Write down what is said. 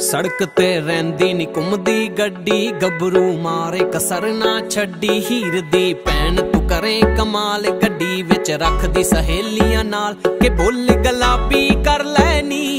ਸੜਕ ਤੇ ਰਹਿੰਦੀ ਨੀ ਘੁੰਮਦੀ ਗੱਡੀ, ਗੱਭਰੂ ਮਾਰੇ ਕਸਰ ਨਾ ਛੱਡੀ, ਹੀਰ ਦੀ ਭੈਣ ਤੂੰ ਕਰੇ ਕਮਾਲ, ਗੱਡੀ ਵਿੱਚ ਰੱਖਦੀ ਸਹੇਲੀਆਂ ਨਾਲ, ਕਿ ਬੁੱਲ ਗਲਾਬੀ ਕਰ ਲੈਨੀ